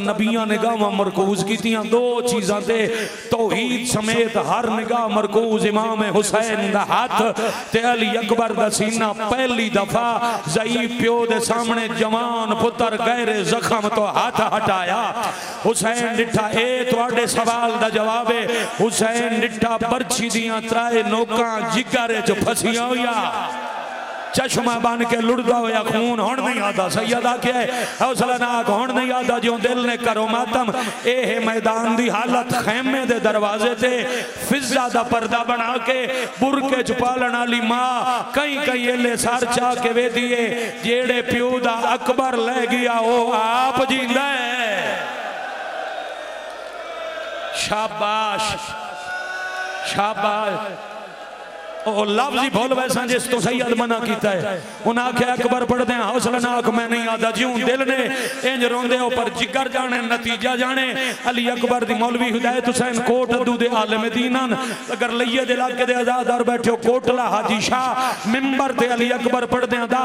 नबियाँ निगाह मरकूज की दो चीज़ां ते तौहीद समेत हर निगाह मरकूज इमाम हुसैन हाथ ते अली अकबर सीना पहली दफ़ा ज़ईफ प्यो सामने जवान पुत्र गहरे जख्म तो हाथ हटाया। हुसैन डिठा ए तुहाडे सवाल दा जवाब है। हुसैन डिठा बरछी दियाँ त्राए नोकां जिगर च फसियाँ होया चश्मा बन के लुड़दा होया, खून हुन नहीं आता सैयदा है, हौसला नाक हुन नहीं आता जो दिल ने करो मातम। ए है मैदान दी हालत खैमे दे दरवाजे ते, फिजा दा पर्दा बना के, बुरके च पालन वाली माँ कई कई एले सर चा के वेदी है जेड़े प्यो दा अकबर ले गया, ओ आप जींदा है। शाबाश शाबाश। लफ्ज वैसा जिस तो सैयद किया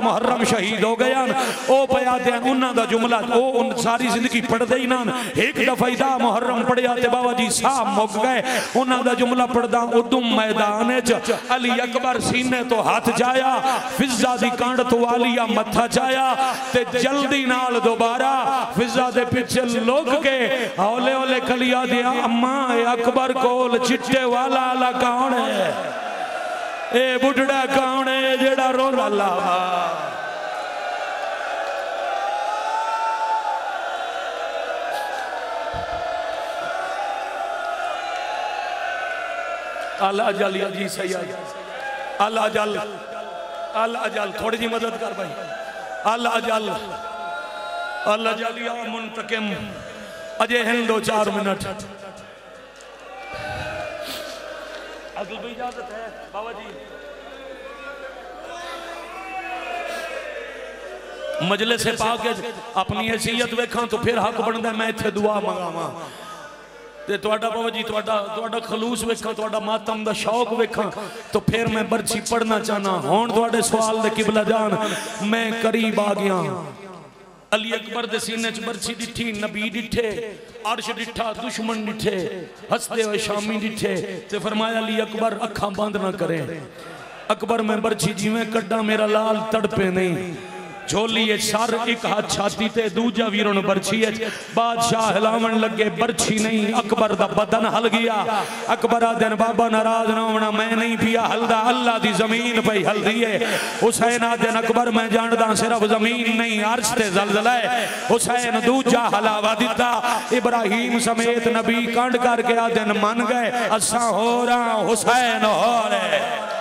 मुहर्रम शहीद हो गया जुमला सारी ज़िंदगी पढ़ते ही ना एक दफ़ा ही दा मुहर्रम पढ़िया बाबा जी साह मुक गए। उन्होंने जुमला पढ़दा उदम मैदान अली अकबर सीने तो हाथ जाया फिजा दी कंड तो आलिया मथा जाया, ते जल्दी नाल दोबारा फिजा दे पीछे लुक के हौले हौले कलिया दिया अम्मा अकबर कोल चिट्टे वाला आला कौन है? ए बुढ़ा कौन है, जेड़ा रो लावा? अल्लाह जलिया जी सैयद। अल्लाह जल अल्लाह जल थोड़ी जी मदद कर भाई। अल्लाह जल अल्लाह जलिया मुंतकिम। अजय हैं दो चार मिनट। अगल भी इजाज़त है बाबा जी। मजले से पाके अपनी हैसियत वेखा तो फिर हक बनता मैं इतने दुआ मंगावा। ਤੇ ਤੁਹਾਡਾ ਬਾਬਾ ਜੀ ਤੁਹਾਡਾ ਤੁਹਾਡਾ ਖਲੂਸ ਵੇਖਾਂ ਤੁਹਾਡਾ ਮਾਤਮ ਦਾ ਸ਼ੌਕ ਵੇਖਾਂ ਤਾਂ ਫਿਰ ਮੈਂ ਬਰਛੀ ਪੜਨਾ ਚਾਹਨਾ ਹੁਣ ਤੁਹਾਡੇ ਸਵਾਲ ਦੇ ਕਿਬਲਾ ਜਾਨ ਮੈਂ ਕਰੀਬ ਆ ਗਿਆ ਅਲੀ ਅਕਬਰ ਦੇ ਸੀਨੇ 'ਚ ਬਰਛੀ ਡਿੱਠੀ ਨਬੀ ਡਿੱਠੇ ਅਰਸ਼ ਡਿੱਠਾ ਦੁਸ਼ਮਣ ਡਿੱਠੇ ਹੱਸਦੇ ਹੋਏ ਸ਼ਾਮੀ ਡਿੱਠੇ ਤੇ ਫਰਮਾਇਆ ਅਲੀ ਅਕਬਰ ਅੱਖਾਂ ਬੰਦ ਨਾ ਕਰੇ ਅਕਬਰ ਮੈਂ ਬਰਛੀ ਜਿਵੇਂ ਕੱਢਾਂ ਮੇਰਾ ਲਾਲ ਤੜਪੇ ਨਹੀਂ है, सर एक हाथ छाती ते दूजा वीरन बरछी है। बादशाह हिलावन लगे, बरछी नहीं, अकबर दा बदन हल गया। अकबर दिन बाबा नाराज़ ना होना, मैं नहीं पिया, हलदा अल्लाह दी ज़मीन पे हलदी है। हुसैन दिन अकबर, मैं जानदा, सिर्फ़ ज़मीन नहीं, अर्श ते जलजला है। हुसैन दूजा हलावा दिता। इब्राहिम समेत नबी कंड करके आ दिन मन गए, असा हो रहा हुसैन हो रहे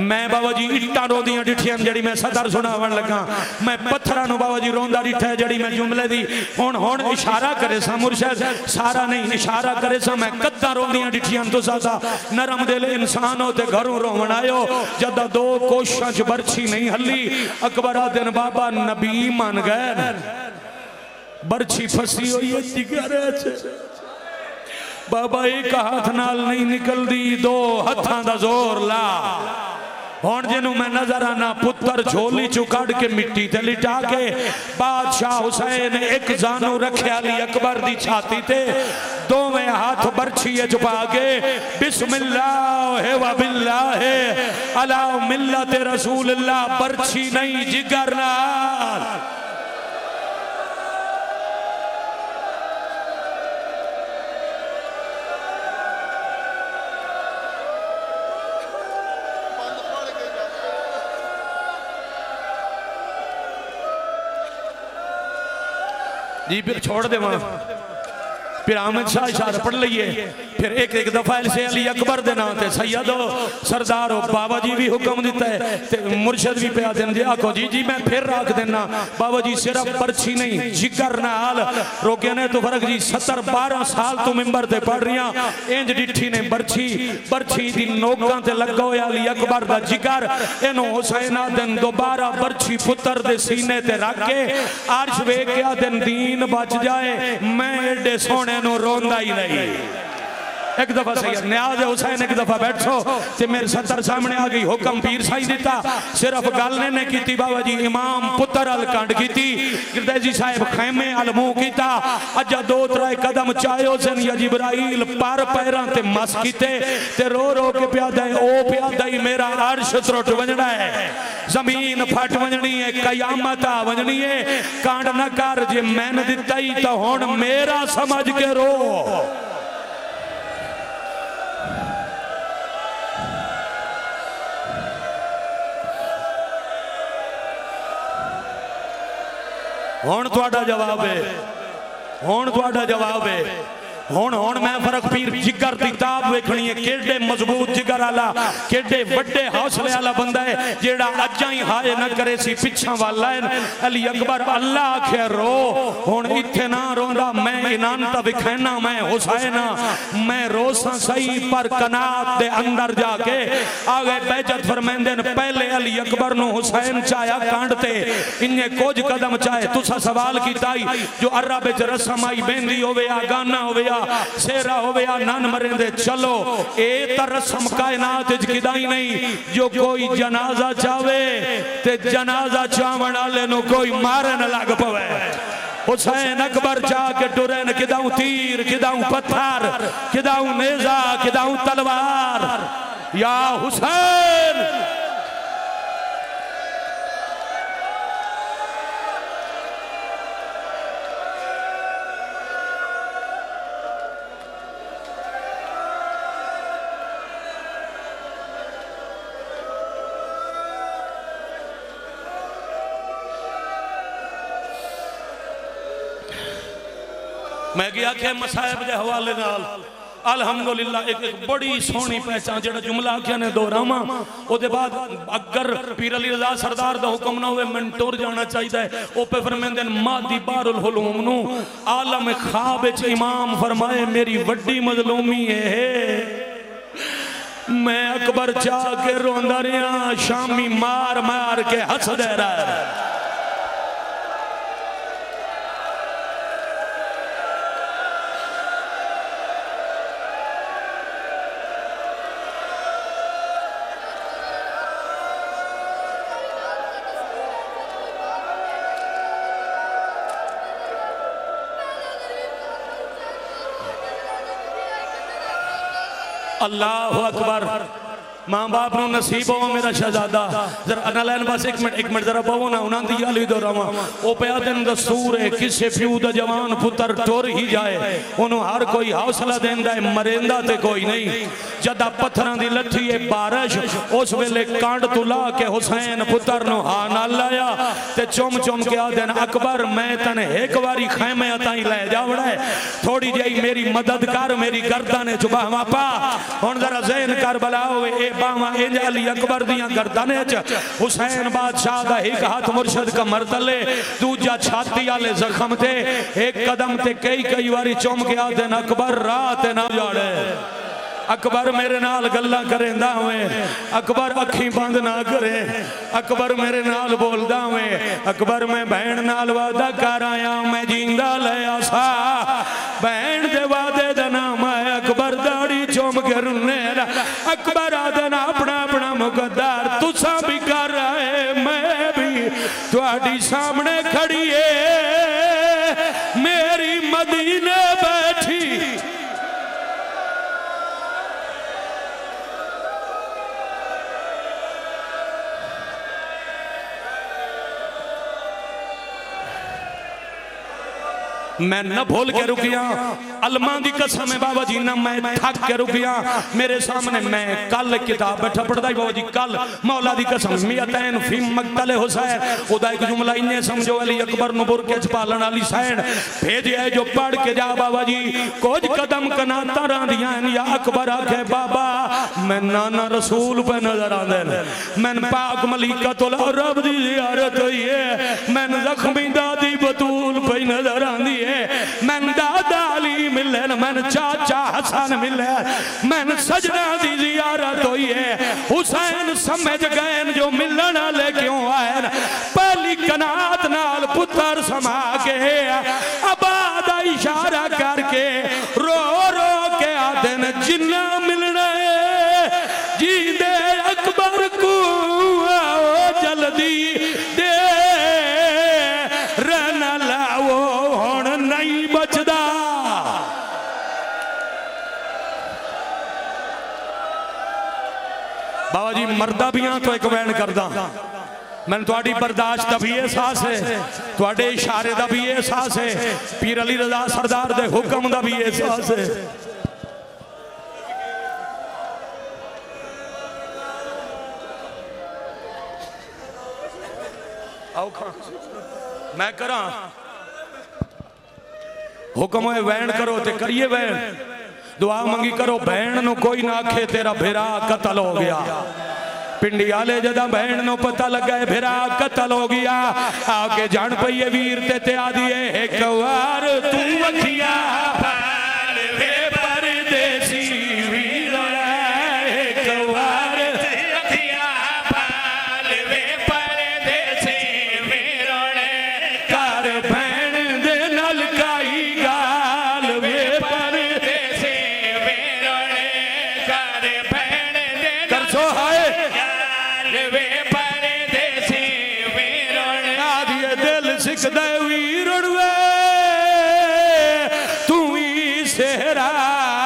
मैं बाबा जी इट्टा रोदियाँ डिठियाँ जड़ी मैं सदर सुनावन लगा मैं पत्थरां नु बाबा जी रोंदा डिठा जड़ी मैं जुमले दी हुन हुन इशारा करे सा मुर्शिद सारा नहीं इशारा करे सा मैं कद्दा रोंदियाँ डिठियाँ तो ज़्यादा नरम दिल इंसान हो ते घरों रोवन आयो जदा दो कोशिशां च बरछी नहीं हल्ली अकबर दिन बाबा नबी मान गए बरछी फसी हुई है जिगर च बाबा एक हाथ नाल नहीं निकलदी दो हथां दा ज़ोर ला और जिन्हों में नज़र आना, पुत्र झोली चुकाड़ के से लिटा के, बादशाह हुसैन एक जानू रखे ली अकबर दी छाती थे दो हाथ बरछिए छुपा के बिस्मिल्ला जी फिर छोड़ दे फिर आमिद शाह इशारा पढ़ लीए फिर एक एक दफ़ा से अली अकबर दे नाम सैयद सरदार हो बाबा जी भी हुक्म दिता है मुर्शद भी पिया देन आखो जी जी मैं फिर रख देना बाबा जी सिर्फ़ पर्ची नहीं जिगर नाल। रोके ने तो फ़र्क जी 70 12 साल तो मिंबर ते पढ़ रही इंज डिठी ने बरछी बरछी दी नोकां ते लगा अली अकबर दा जिगर। एनो हुसैन दिन दोबारा बरछी पुत्र दे सीने ते रख। के अर्श वेख के दिन दीन बच जाए। मैं एडे सोने नु रोंदा ही नहीं एक दफ़ा सैयद न्याज हुसैन एक दफ़ा बैठो ते मेरे सत्तर सामने आ गई हुक्म पीर साई दिता सिर्फ़ गल ने ने कीती बाबा जी इमाम पुत्र अल कंड कीती गिरदैजी साहब खैमे अल मुँह कीता अजा दो त्रै कदम चायो सन या जिब्राइल पर पैरां ते मस कीते ते रो रो के प्यादा है ओ प्यादा ही मेरा अर्श त्रुट वजना है ज़मीन फट वजनी है कयामत आ वजनी है कांड न कर जे मैन दिता ही तो हुन मेरा समझ के ਹੁਣ ਤੁਹਾਡਾ ਜਵਾਬ ਹੈ। ਹੁਣ ਤੁਹਾਡਾ ਜਵਾਬ ਹੈ। ਹੁਣ ਹੁਣ ਮੈਂ ਫਰਕ ਪੀਰ ਜਿਗਰ ਦੀ ਤਾਬ ਵੇਖਣੀ ਹੈ ਕਿਹੜੇ ਮਜ਼ਬੂਤ ਜਿਗਰ ਵਾਲਾ ਕਿਹੜੇ ਵੱਡੇ ਹੌਸਲੇ ਵਾਲਾ ਬੰਦਾ ਹੈ ਜਿਹੜਾ ਅੱਜਾਂ ਹੀ ਹਾਏ ਨਾ ਕਰੇ ਸੀ ਪਿੱਛਾਂ ਵਾਲਾ ਹੈ ਅਲੀ ਅਕਬਰ ਅੱਲਾ ਆਖਿਆ ਰੋ ਹੁਣ ਇੱਥੇ ਨਾ ਰੋਂਦਾ ਮੈਂ ਇਨਾਨ ਤਾਂ ਵਿਖੈਣਾ ਮੈਂ ਹੁਸੈਨ ਮੈਂ ਰੋਸਾਂ ਸਹੀ ਪਰ ਕਨਾਤ ਦੇ ਅੰਦਰ ਜਾ ਕੇ ਆ ਗਏ ਬਹਿਜਤ ਫਰਮਾਉਂਦੇ ਨੇ ਪਹਿਲੇ ਅਲੀ ਅਕਬਰ ਨੂੰ ਹੁਸੈਨ ਚਾਇਆ ਕੰਡ ਤੇ ਇੰਨੇ ਕੁਝ ਕਦਮ ਚਾਹੇ ਤੁਸੀਂ ਸਵਾਲ ਕੀਤਾ ਹੀ ਜੋ ਅਰਬ ਵਿੱਚ ਰਸਮ ਆਈ ਬਹਿੰਦੀ ਹੋਵੇ ਆ ਗਾਣਾ ਹੋਵੇ ਆ सेरा होवे या नन मरेंदे चलो, ए त कायनात विच किदाई नहीं, जो कोई जनाजा चावे, ते जनाजा चावण वाले नु कोई मारन लग पवे। हुसैन अकबर जा के टुरन, किदाऊ तीर, किदाऊ पत्थर, किदाऊ नेजा, किदाऊ तलवार। या हुसैन मैं गया आख्या मसाहब के हवाले नाल। अलहमदुलिल्लाह, एक एक बड़ी सोहनी पहचान जेड़ा जुमला आख्या ने दोहरावा बाद अगर पीर अली रजा सरदार दा हुक्म ना होवे मैं टुर जाना चाहिए है। ओ पे फरमांदे मादी बारुल हुलूम आलम विच इमाम फरमाए, मेरी वड्डी मजलूमी है। मैं अकबर चाह के रोंदा रहा शामी मार मार के हसद रहा अल्लाह अकबर। माँ बाप नु नसीब हो मेरा शहजादा। जरा अना बस, एक मिनट एक मिनट, जरा बवो ना उन्हां दी अली दो रवा। ओ पिया दिन दस्तूर है, किसे प्यू दा जवान पुत्र टुर ही जाए। ओनु हर कोई हौसला देंदा है, मरेंदा ते कोई नहीं। जदा पत्थरां दी लठी है बारिश, उस वेले कांड तू ला के हुसैन पुत्र नु हा ना लाया। ते चुम चुम के आ दिन अकबर, मैं तने एक बारी खैमे ताई ले जावड़ा है थोड़ी जई मेरी मदद कर, मेरी गर्दन चुबा पा हुन जरा ज़हन कर बला होवे अकबर दियाँ अकबर ना अकबर मेरे नाल गल्ला करेंदा अकबर अखी बंद ना करे। अकबर मेरे नाल बोलदा हुए। अकबर, मैं बहन नाल वादा कर आया मैं ज़िंदा ले आसा बहन दे वादे दा नाम है अकबर। चौम के रूनेर अकबर आदन अपना अपना मुकदार तुसा भी कर रहे मैं भी। थोड़ी सामने खड़ी है। मेरी मदीने मैं न भूल के रुकिया अलमा की कसम है बाबा जी, ना मैं थक के रुकिया मेरे सामने मैं कल किताब बैठा पढ़ता बाबा जी, कल। मौला की कसम मियातैन फ़ी मकतले हुसैन एक जुमला इन्ने समझो, अली अकबर बुरके च पालन वाली सैन भेजे जो पढ़ के जा, बाबा जी। कुछ कदम कना तरह दियाँ अकबर आखे, बाबा, मैं नाना रसूल पे नज़र आंदे मैन पाक मलिकतुल अरब दी जियारत हुई है मैन जख्मी दादी बतूल पे नज़र आंदी मैन दादा अली मिले मैन चाचा हसन मिले। मैन सजना दी जियारत हुई है हुसैन समझ गए जो मिलन वाले क्यों आए? बाबा जी मरदा भी हाँ तो एक वैन करदा ਮੈਨੂੰ ਤੁਹਾਡੀ ਬਰਦਾਸ਼ਤ ਦਾ ਵੀ ਅਹਿਸਾਸ ਹੈ ਤੁਹਾਡੇ ਇਸ਼ਾਰੇ ਦਾ ਵੀ ਅਹਿਸਾਸ ਹੈ ਪੀਰ ਅਲੀ ਰਜ਼ਾ ਸਰਦਾਰ ਦੇ ਹੁਕਮ ਦਾ ਵੀ ਅਹਿਸਾਸ ਹੈ ਆਓ ਖਾਂ ਮੈਂ ਕਰਾਂ ਹੁਕਮ ਹੋਏ ਵੈਣ ਕਰੋ ਤੇ ਕਰੀਏ ਵੈਣ ਦੁਆ ਮੰਗੀ ਕਰੋ ਭੈਣ ਨੂੰ ਕੋਈ ਨਾ ਆਖੇ पिंडी आले जदा बहन नो पता लगा फिर कतल हो गया। आके जान पई वीर ते त्यादी एक बार तू अखिया ਤੂੰ